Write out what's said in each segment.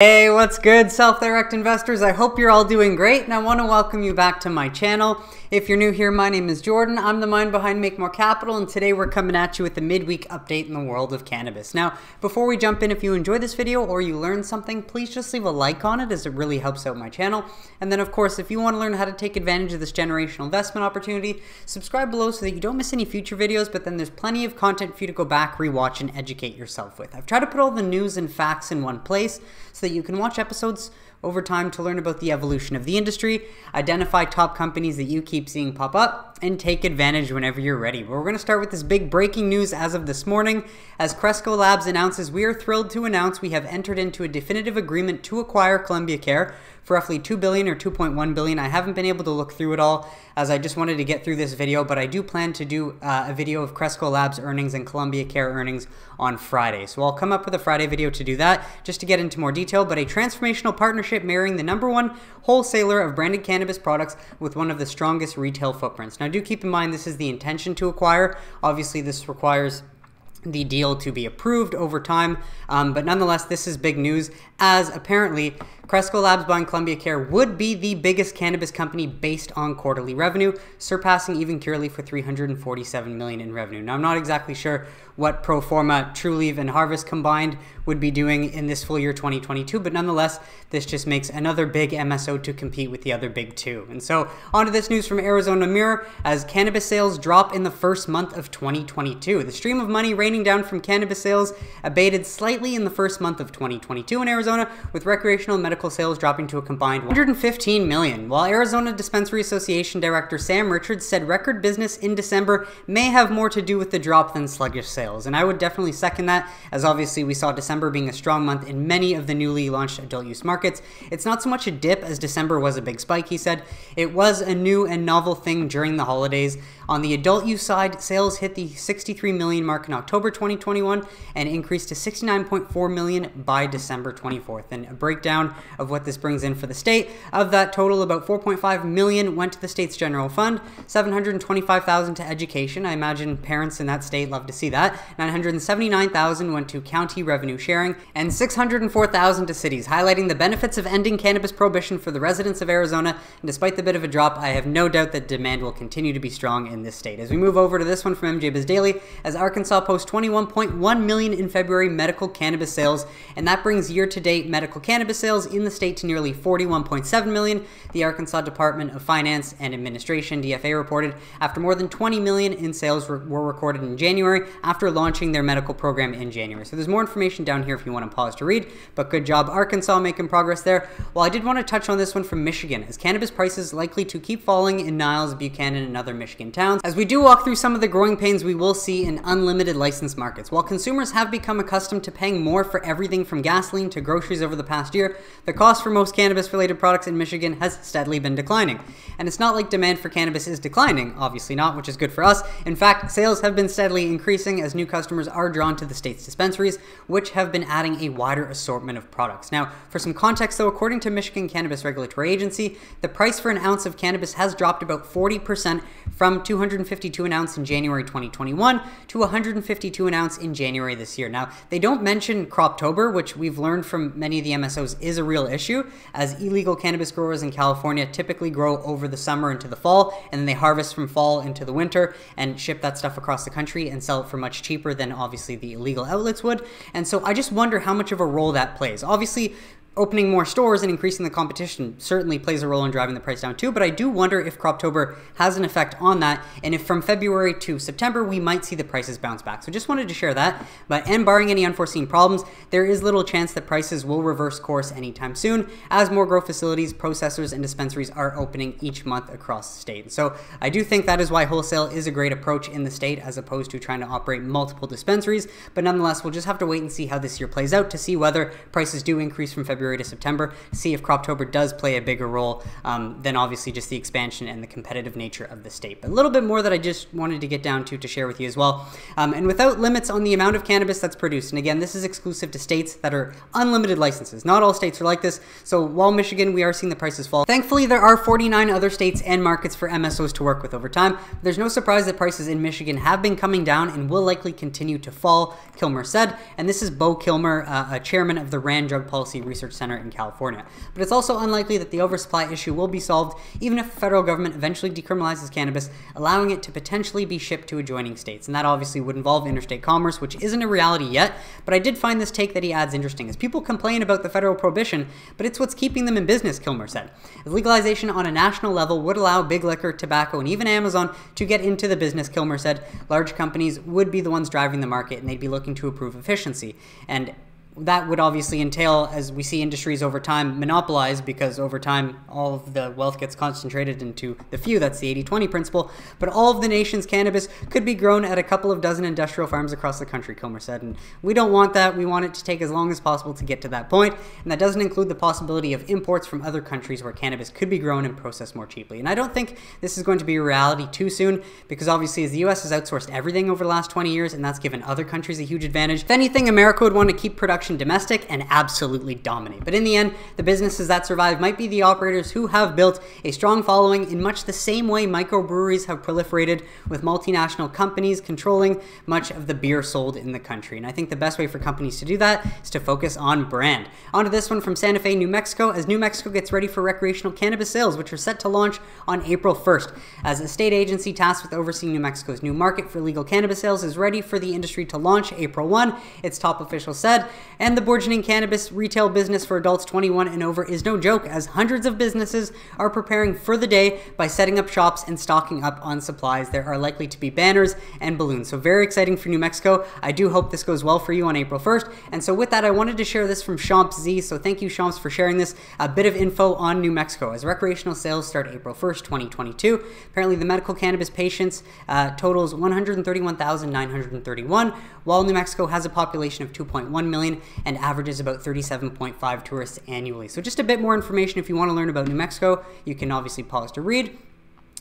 Hey, what's good, self-direct investors? I hope you're all doing great, and I want to welcome you back to my channel. If you're new here, my name is Jordan. I'm the mind behind Make More Capital, and today we're coming at you with a midweek update in the world of cannabis. Now, before we jump in, if you enjoy this video or you learned something, please just leave a like on it as it really helps out my channel. And then, of course, if you want to learn how to take advantage of this generational investment opportunity, subscribe below so that you don't miss any future videos, but then there's plenty of content for you to go back, rewatch, and educate yourself with. I've tried to put all the news and facts in one place so that you can watch episodes over time to learn about the evolution of the industry, identify top companies that you keep seeing pop up, and take advantage whenever you're ready. But we're going to start with this big breaking news as of this morning. As Cresco Labs announces, we are thrilled to announce we have entered into a definitive agreement to acquire Columbia Care for roughly 2 billion or 2.1 billion. I haven't been able to look through it all as I just wanted to get through this video, but I do plan to do uh, a video of Cresco Labs earnings and Columbia Care earnings on Friday. So I'll come up with a Friday video to do that just to get into more detail, but a transformational partnership marrying the number one wholesaler of branded cannabis products with one of the strongest retail footprints. Now do keep in mind this is the intention to acquire. Obviously this requires the deal to be approved over time. Um, but nonetheless, this is big news as apparently Cresco Labs buying Columbia Care would be the biggest cannabis company based on quarterly revenue, surpassing even Curaleaf for 347 million in revenue. Now, I'm not exactly sure what pro forma Trulieve and Harvest combined would be doing in this full year 2022, but nonetheless, this just makes another big MSO to compete with the other big two. And so, on to this news from Arizona Mirror as cannabis sales drop in the first month of 2022. The stream of money raining down from cannabis sales abated slightly in the first month of 2022 in Arizona, with recreational medical medical sales dropping to a combined 115 million, while Arizona Dispensary Association Director Sam Richards said record business in December may have more to do with the drop than sluggish sales. And I would definitely second that, as obviously we saw December being a strong month in many of the newly launched adult use markets. It's not so much a dip as December was a big spike, he said. It was a new and novel thing during the holidays. On the adult use side, sales hit the 63 million mark in October 2021 and increased to 69.4 million by December 24th. And a breakdown of what this brings in for the state. Of that total, about 4.5 million went to the state's general fund, 725,000 to education. I imagine parents in that state love to see that. 979,000 went to county revenue sharing, and 604,000 to cities, highlighting the benefits of ending cannabis prohibition for the residents of Arizona. And despite the bit of a drop, I have no doubt that demand will continue to be strong in this state. As we move over to this one from MJ Biz Daily, as Arkansas posts 21.1 million in February medical cannabis sales, and that brings year-to-date medical cannabis sales in the state to nearly 41.7 million. The Arkansas Department of Finance and Administration (DFA) reported after more than 20 million in sales were, were recorded in January after launching their medical program in January. So there's more information down here if you want to pause to read. But good job, Arkansas, making progress there. Well, I did want to touch on this one from Michigan, as cannabis prices likely to keep falling in Niles, Buchanan, and other Michigan towns. As we do walk through some of the growing pains we will see in unlimited license markets. While consumers have become accustomed to paying more for everything from gasoline to groceries over the past year, the cost for most cannabis related products in Michigan has steadily been declining. And it's not like demand for cannabis is declining, obviously not, which is good for us. In fact, sales have been steadily increasing as new customers are drawn to the state's dispensaries, which have been adding a wider assortment of products. Now, for some context though, according to Michigan Cannabis Regulatory Agency, the price for an ounce of cannabis has dropped about 40% from 252 an ounce in January 2021 to 152 an ounce in January this year. Now, they don't mention Croptober, which we've learned from many of the MSOs is a real issue, as illegal cannabis growers in California typically grow over the summer into the fall, and then they harvest from fall into the winter and ship that stuff across the country and sell it for much cheaper than obviously the illegal outlets would. And so I just wonder how much of a role that plays. Obviously, opening more stores and increasing the competition certainly plays a role in driving the price down too, but I do wonder if Croptober has an effect on that, and if from February to September we might see the prices bounce back. So just wanted to share that, but and barring any unforeseen problems, there is little chance that prices will reverse course anytime soon, as more grow facilities, processors, and dispensaries are opening each month across the state. So I do think that is why wholesale is a great approach in the state as opposed to trying to operate multiple dispensaries, but nonetheless, we'll just have to wait and see how this year plays out to see whether prices do increase from February February to September, see if Croptober does play a bigger role um, than obviously just the expansion and the competitive nature of the state. But a little bit more that I just wanted to get down to to share with you as well. Um, and without limits on the amount of cannabis that's produced, and again, this is exclusive to states that are unlimited licenses. Not all states are like this. So while Michigan, we are seeing the prices fall. Thankfully, there are 49 other states and markets for MSOs to work with over time. There's no surprise that prices in Michigan have been coming down and will likely continue to fall, Kilmer said. And this is Beau Kilmer, uh, a chairman of the RAND Drug Policy Research center in California. But it's also unlikely that the oversupply issue will be solved even if the federal government eventually decriminalizes cannabis, allowing it to potentially be shipped to adjoining states. And that obviously would involve interstate commerce, which isn't a reality yet. But I did find this take that he adds interesting, as people complain about the federal prohibition, but it's what's keeping them in business, Kilmer said. Legalization on a national level would allow big liquor, tobacco, and even Amazon to get into the business, Kilmer said, large companies would be the ones driving the market and they'd be looking to improve efficiency. And that would obviously entail, as we see industries over time monopolize, because over time all of the wealth gets concentrated into the few. That's the 80 20 principle. But all of the nation's cannabis could be grown at a couple of dozen industrial farms across the country, Kilmer said. And we don't want that. We want it to take as long as possible to get to that point. And that doesn't include the possibility of imports from other countries where cannabis could be grown and processed more cheaply. And I don't think this is going to be a reality too soon, because obviously, as the US has outsourced everything over the last 20 years, and that's given other countries a huge advantage, if anything, America would want to keep production domestic and absolutely dominate. But in the end, the businesses that survive might be the operators who have built a strong following in much the same way microbreweries have proliferated with multinational companies controlling much of the beer sold in the country. And I think the best way for companies to do that is to focus on brand. On to this one from Santa Fe, New Mexico, as New Mexico gets ready for recreational cannabis sales, which are set to launch on April 1st. As a state agency tasked with overseeing New Mexico's new market for legal cannabis sales is ready for the industry to launch April 1, its top official said. And the burgeoning cannabis retail business for adults 21 and over is no joke, as hundreds of businesses are preparing for the day by setting up shops and stocking up on supplies. There are likely to be banners and balloons. So, very exciting for New Mexico. I do hope this goes well for you on April 1st. And so, with that, I wanted to share this from Champs Z. So, thank you, Champs, for sharing this. A bit of info on New Mexico as recreational sales start April 1st, 2022. Apparently, the medical cannabis patients uh, totals 131,931, while New Mexico has a population of 2.1 million and averages about 37.5 tourists annually. So just a bit more information if you want to learn about New Mexico, you can obviously pause to read.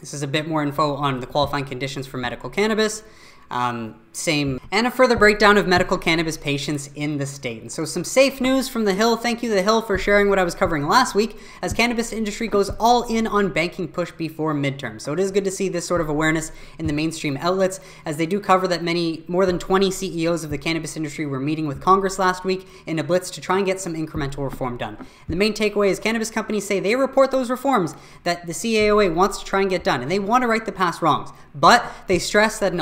This is a bit more info on the qualifying conditions for medical cannabis. Um, same, and a further breakdown of medical cannabis patients in the state. And so some safe news from The Hill. Thank you, The Hill, for sharing what I was covering last week as cannabis industry goes all in on banking push before midterm. So it is good to see this sort of awareness in the mainstream outlets as they do cover that many, more than 20 CEOs of the cannabis industry were meeting with Congress last week in a blitz to try and get some incremental reform done. And the main takeaway is cannabis companies say they report those reforms that the CAOA wants to try and get done, and they want to right the past wrongs. But they stress that an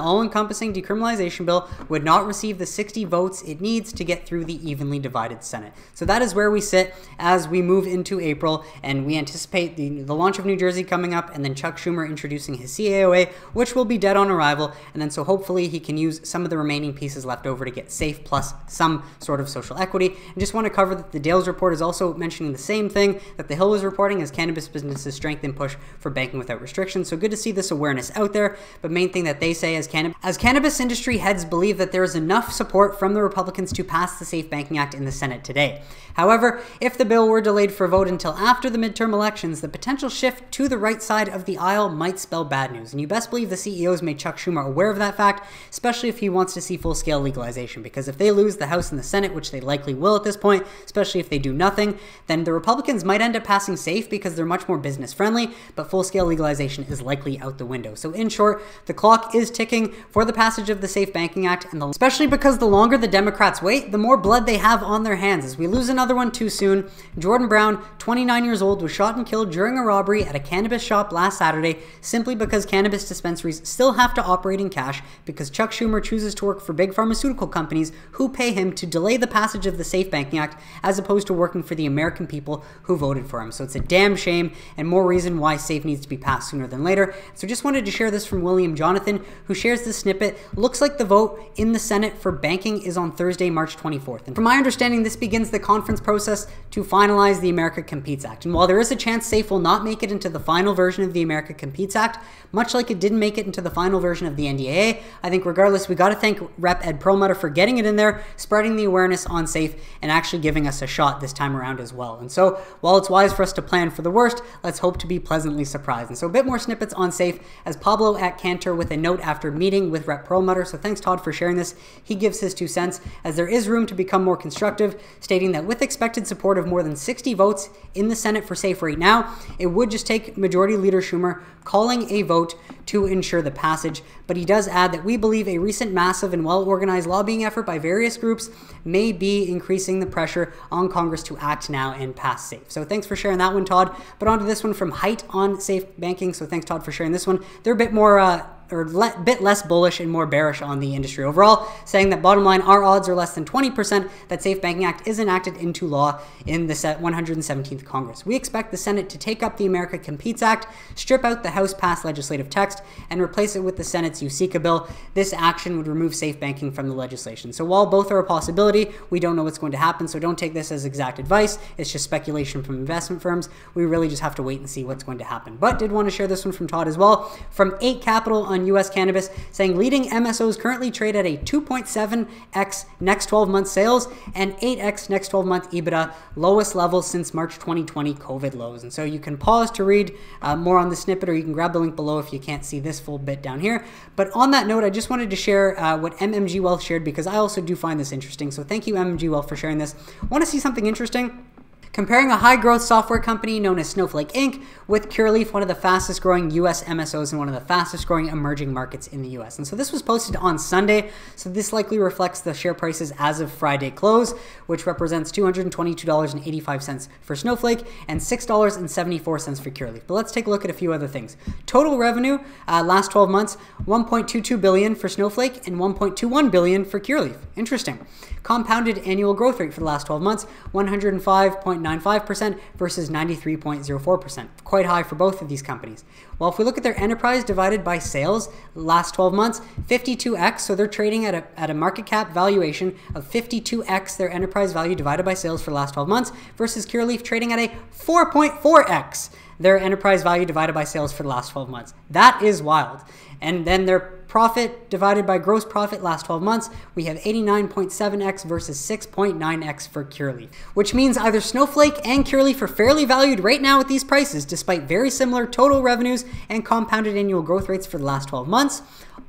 decriminalization bill would not receive the 60 votes it needs to get through the evenly divided Senate. So that is where we sit as we move into April, and we anticipate the, the launch of New Jersey coming up, and then Chuck Schumer introducing his CAOA, which will be dead on arrival, and then so hopefully he can use some of the remaining pieces left over to get safe plus some sort of social equity. And just want to cover that the Dales report is also mentioning the same thing that the Hill was reporting as cannabis businesses strengthen push for banking without restrictions. So good to see this awareness out there. But main thing that they say is cannabis as cannabis industry heads believe that there is enough support from the Republicans to pass the Safe Banking Act in the Senate today. However, if the bill were delayed for vote until after the midterm elections, the potential shift to the right side of the aisle might spell bad news. And you best believe the CEOs made Chuck Schumer aware of that fact, especially if he wants to see full scale legalization. Because if they lose the House and the Senate, which they likely will at this point, especially if they do nothing, then the Republicans might end up passing safe because they're much more business friendly, but full scale legalization is likely out the window. So, in short, the clock is ticking for the passage of the Safe Banking Act, and the, especially because the longer the Democrats wait, the more blood they have on their hands. As we lose another one too soon. Jordan Brown, 29 years old, was shot and killed during a robbery at a cannabis shop last Saturday simply because cannabis dispensaries still have to operate in cash because Chuck Schumer chooses to work for big pharmaceutical companies who pay him to delay the passage of the Safe Banking Act as opposed to working for the American people who voted for him. So it's a damn shame and more reason why SAFE needs to be passed sooner than later. So just wanted to share this from William Jonathan, who shares this snippet. It looks like the vote in the Senate for banking is on Thursday, March 24th. And from my understanding, this begins the conference process to finalize the America Competes Act. And while there is a chance SAFE will not make it into the final version of the America Competes Act, much like it didn't make it into the final version of the NDAA, I think regardless, we got to thank Rep. Ed Perlmutter for getting it in there, spreading the awareness on SAFE, and actually giving us a shot this time around as well. And so, while it's wise for us to plan for the worst, let's hope to be pleasantly surprised. And so, a bit more snippets on SAFE as Pablo at Cantor with a note after meeting with Rep. Perlmutter. So, thanks, Todd, for for sharing this. He gives his two cents as there is room to become more constructive, stating that with expected support of more than 60 votes in the Senate for SAFE right now, it would just take Majority Leader Schumer calling a vote to ensure the passage. But he does add that we believe a recent massive and well organized lobbying effort by various groups may be increasing the pressure on Congress to act now and pass SAFE. So thanks for sharing that one, Todd. But on to this one from Height on Safe Banking. So thanks, Todd, for sharing this one. They're a bit more. Uh, or a bit less bullish and more bearish on the industry overall, saying that bottom line, our odds are less than 20% that Safe Banking Act is enacted into law in the 117th Congress. We expect the Senate to take up the America Competes Act, strip out the House passed legislative text, and replace it with the Senate's USICA bill. This action would remove safe banking from the legislation. So while both are a possibility, we don't know what's going to happen, so don't take this as exact advice. It's just speculation from investment firms. We really just have to wait and see what's going to happen. But did want to share this one from Todd as well. From 8 Capital on on U.S. cannabis, saying leading MSOs currently trade at a 2.7x next 12 month sales and 8x next 12 month EBITDA, lowest levels since March 2020 COVID lows. And so you can pause to read uh, more on the snippet, or you can grab the link below if you can't see this full bit down here. But on that note, I just wanted to share uh, what MMG Wealth shared because I also do find this interesting. So thank you, MMG Wealth, for sharing this. Want to see something interesting? Comparing a high growth software company known as Snowflake Inc. with Curaleaf, one of the fastest growing US MSOs and one of the fastest growing emerging markets in the US. And so this was posted on Sunday, so this likely reflects the share prices as of Friday close, which represents $222.85 for Snowflake and $6.74 for Curaleaf. But let's take a look at a few other things. Total revenue uh, last 12 months, 1.22 billion for Snowflake and 1.21 billion for Curaleaf. Interesting. Compounded annual growth rate for the last 12 months, 105.95% versus 93.04%. Quite high for both of these companies. Well, if we look at their enterprise divided by sales last 12 months, 52x, so they're trading at a, at a market cap valuation of 52x their enterprise value divided by sales for the last 12 months versus Curaleaf trading at a 4.4x their enterprise value divided by sales for the last 12 months. That is wild. And then their profit divided by gross profit last 12 months, we have 89.7x versus 6.9x for Curaleaf, which means either Snowflake and Curaleaf are fairly valued right now at these prices, despite very similar total revenues and compounded annual growth rates for the last 12 months,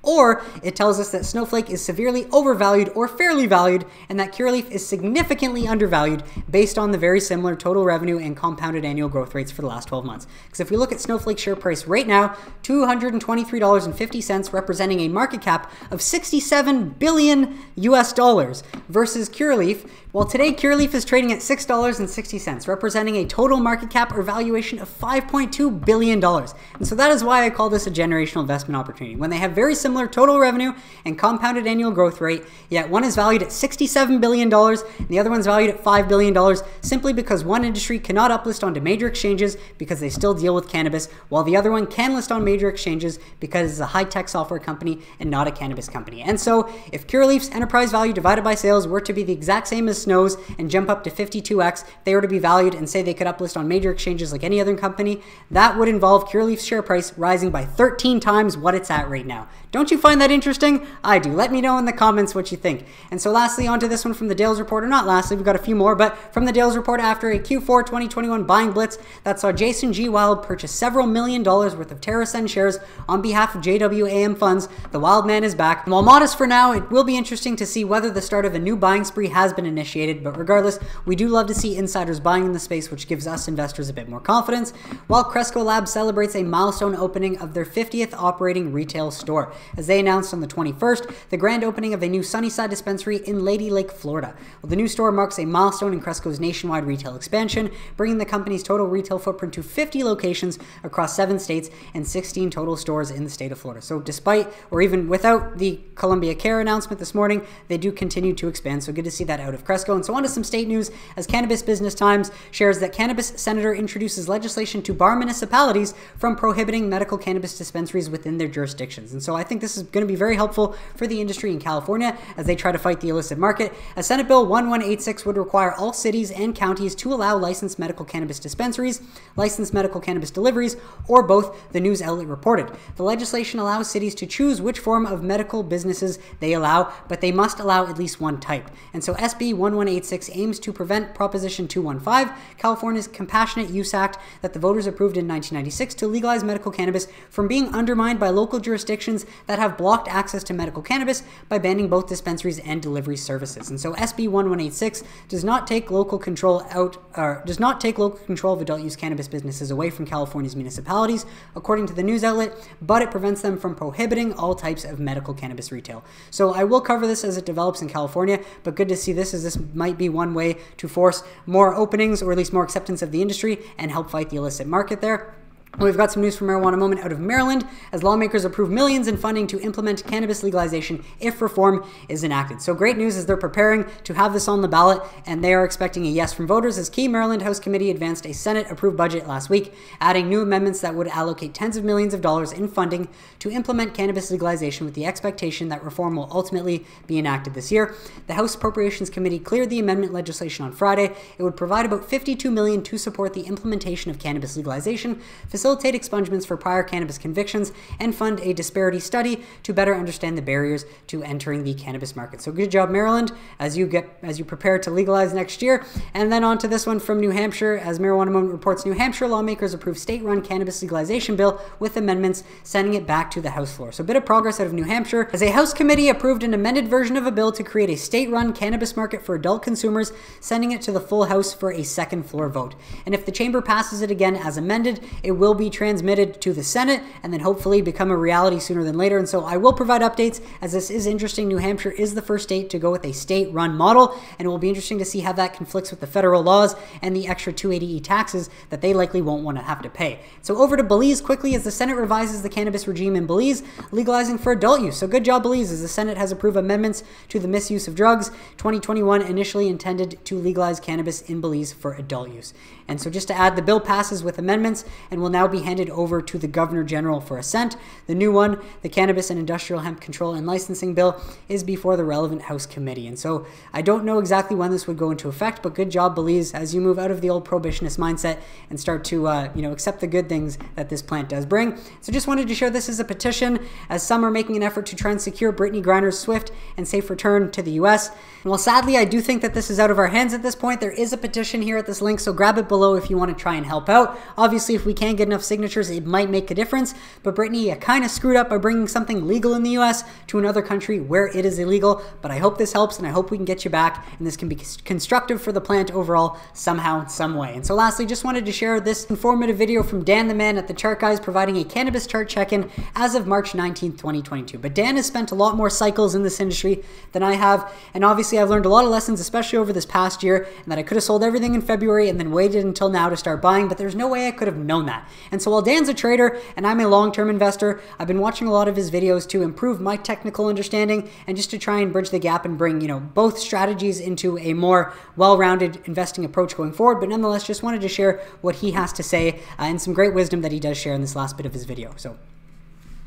or it tells us that Snowflake is severely overvalued or fairly valued, and that Curaleaf is significantly undervalued based on the very similar total revenue and compounded annual growth rates for the last 12 months. Because if we look at Snowflake's share price right now, $223.50 representing a market cap of 67 billion US dollars versus Curaleaf well, today Curaleaf is trading at $6.60, representing a total market cap or valuation of $5.2 billion. And so that is why I call this a generational investment opportunity. When they have very similar total revenue and compounded annual growth rate, yet one is valued at $67 billion and the other one's valued at $5 billion, simply because one industry cannot uplist onto major exchanges because they still deal with cannabis, while the other one can list on major exchanges because it's a high-tech software company and not a cannabis company. And so if Curaleaf's enterprise value divided by sales were to be the exact same as Snows and jump up to 52x, they were to be valued and say they could uplist on major exchanges like any other company, that would involve Curaleaf's share price rising by 13 times what it's at right now. Don't you find that interesting? I do. Let me know in the comments what you think. And so lastly, onto this one from the Dales Report, or not lastly, we've got a few more, but from the Dales Report after a Q4 2021 buying blitz that saw Jason G. Wild purchase several million dollars worth of TerrAscend shares on behalf of JWAM funds, the Wild Man is back. And while modest for now, it will be interesting to see whether the start of a new buying spree has been initiated but regardless, we do love to see insiders buying in the space, which gives us investors a bit more confidence, while Cresco Labs celebrates a milestone opening of their 50th operating retail store. As they announced on the 21st, the grand opening of a new Sunnyside dispensary in Lady Lake, Florida. Well, the new store marks a milestone in Cresco's nationwide retail expansion, bringing the company's total retail footprint to 50 locations across seven states and 16 total stores in the state of Florida. So despite, or even without the Columbia Care announcement this morning, they do continue to expand. So good to see that out of Cresco. And so on to some state news as Cannabis Business Times shares that cannabis senator introduces legislation to bar municipalities from prohibiting medical cannabis dispensaries within their jurisdictions. And so I think this is going to be very helpful for the industry in California as they try to fight the illicit market. A Senate Bill 1186 would require all cities and counties to allow licensed medical cannabis dispensaries, licensed medical cannabis deliveries, or both, the news outlet reported. The legislation allows cities to choose which form of medical businesses they allow, but they must allow at least one type. And so SB 1 1186 aims to prevent Proposition 215, California's Compassionate Use Act that the voters approved in 1996 to legalize medical cannabis from being undermined by local jurisdictions that have blocked access to medical cannabis by banning both dispensaries and delivery services. And so SB 1186 does not take local control out or does not take local control of adult use cannabis businesses away from California's municipalities, according to the news outlet, but it prevents them from prohibiting all types of medical cannabis retail. So I will cover this as it develops in California, but good to see this as this might be one way to force more openings or at least more acceptance of the industry and help fight the illicit market there. We've got some news from Marijuana Moment out of Maryland as lawmakers approve millions in funding to implement cannabis legalization if reform is enacted. So, great news as they're preparing to have this on the ballot, and they are expecting a yes from voters as key Maryland House Committee advanced a Senate approved budget last week, adding new amendments that would allocate tens of millions of dollars in funding to implement cannabis legalization with the expectation that reform will ultimately be enacted this year. The House Appropriations Committee cleared the amendment legislation on Friday. It would provide about 52 million to support the implementation of cannabis legalization facilitate expungements for prior cannabis convictions, and fund a disparity study to better understand the barriers to entering the cannabis market. So good job, Maryland, as you get as you prepare to legalize next year. And then on to this one from New Hampshire, as Marijuana Moment reports, New Hampshire lawmakers approved state-run cannabis legalization bill with amendments, sending it back to the House floor. So a bit of progress out of New Hampshire, as a House committee approved an amended version of a bill to create a state-run cannabis market for adult consumers, sending it to the full House for a second floor vote. And if the chamber passes it again as amended, it will will be transmitted to the Senate and then hopefully become a reality sooner than later. And so I will provide updates as this is interesting. New Hampshire is the first state to go with a state run model, and it will be interesting to see how that conflicts with the federal laws and the extra 280E taxes that they likely won't want to have to pay. So over to Belize quickly as the Senate revises the cannabis regime in Belize, legalizing for adult use. So good job, Belize, as the Senate has approved amendments to the misuse of drugs. 2021 initially intended to legalize cannabis in Belize for adult use. And so just to add, the bill passes with amendments and will now be handed over to the Governor General for assent. The new one, the Cannabis and Industrial Hemp Control and Licensing Bill, is before the relevant House committee. And so I don't know exactly when this would go into effect, but good job, Belize, as you move out of the old prohibitionist mindset and start to, uh, you know, accept the good things that this plant does bring. So just wanted to share this as a petition, as some are making an effort to try and secure Brittney Griner's swift and safe return to the U.S. And while sadly I do think that this is out of our hands at this point, there is a petition here at this link, so grab it below below if you want to try and help out. Obviously, if we can get enough signatures, it might make a difference. But Brittney kind of screwed up by bringing something legal in the US to another country where it is illegal. But I hope this helps and I hope we can get you back and this can be constructive for the plant overall somehow, some way. And so lastly, just wanted to share this informative video from Dan the man at the Chart Guys providing a cannabis chart check-in as of March 19th, 2022. But Dan has spent a lot more cycles in this industry than I have. And obviously I've learned a lot of lessons, especially over this past year, and that I could have sold everything in February and then waited until now to start buying, but there's no way I could have known that. And so while Dan's a trader and I'm a long-term investor, I've been watching a lot of his videos to improve my technical understanding and just to try and bridge the gap and bring, you know, both strategies into a more well-rounded investing approach going forward. But nonetheless, just wanted to share what he has to say uh, and some great wisdom that he does share in this last bit of his video. So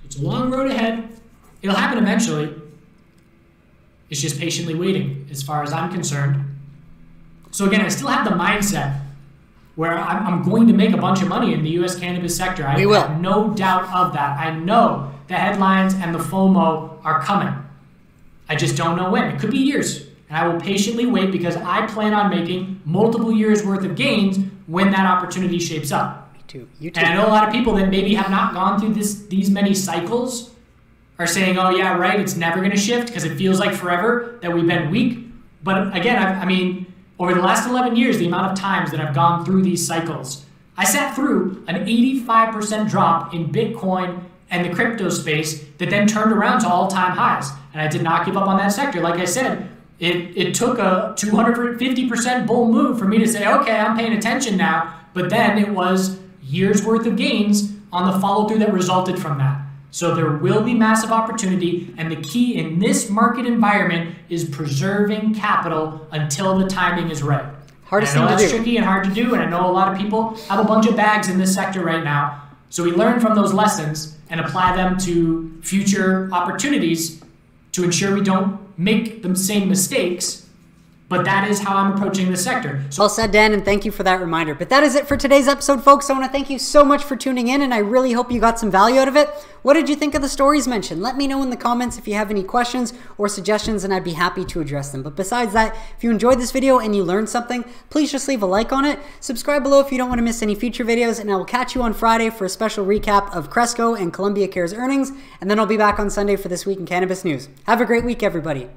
it's a long road ahead. It'll happen eventually. It's just patiently waiting, as far as I'm concerned. So again, I still have the mindset where I'm, I'm, going to make a bunch of money in the U.S. cannabis sector. I we will. have no doubt of that. I know the headlines and the FOMO are coming. I just don't know when. It could be years. And I will patiently wait because I plan on making multiple years worth of gains when that opportunity shapes up. Me too. You too. And I know a lot of people that maybe have not gone through this these many cycles are saying, "Oh yeah, right, it's never going to shift because it feels like forever that we've been weak." But again, I, I mean, over the last 11 years, the amount of times that I've gone through these cycles, I sat through an 85% drop in Bitcoin and the crypto space that then turned around to all time highs. And I did not give up on that sector. Like I said, it, it took a 250% bull move for me to say, okay, I'm paying attention now. But then it was years worth of gains on the follow through that resulted from that. So there will be massive opportunity, and the key in this market environment is preserving capital until the timing is right. Hardest I know thing that's to do. tricky and hard to do, and I know a lot of people have a bunch of bags in this sector right now. So we learn from those lessons and apply them to future opportunities to ensure we don't make the same mistakes But that is how I'm approaching the sector. So well said, Dan, and thank you for that reminder. But that is it for today's episode, folks. I want to thank you so much for tuning in, and I really hope you got some value out of it. What did you think of the stories mentioned? Let me know in the comments if you have any questions or suggestions, and I'd be happy to address them. But besides that, if you enjoyed this video and you learned something, please just leave a like on it. Subscribe below if you don't want to miss any future videos, and I will catch you on Friday for a special recap of Cresco and Columbia Care's earnings, and then I'll be back on Sunday for This Week in Cannabis News. Have a great week, everybody.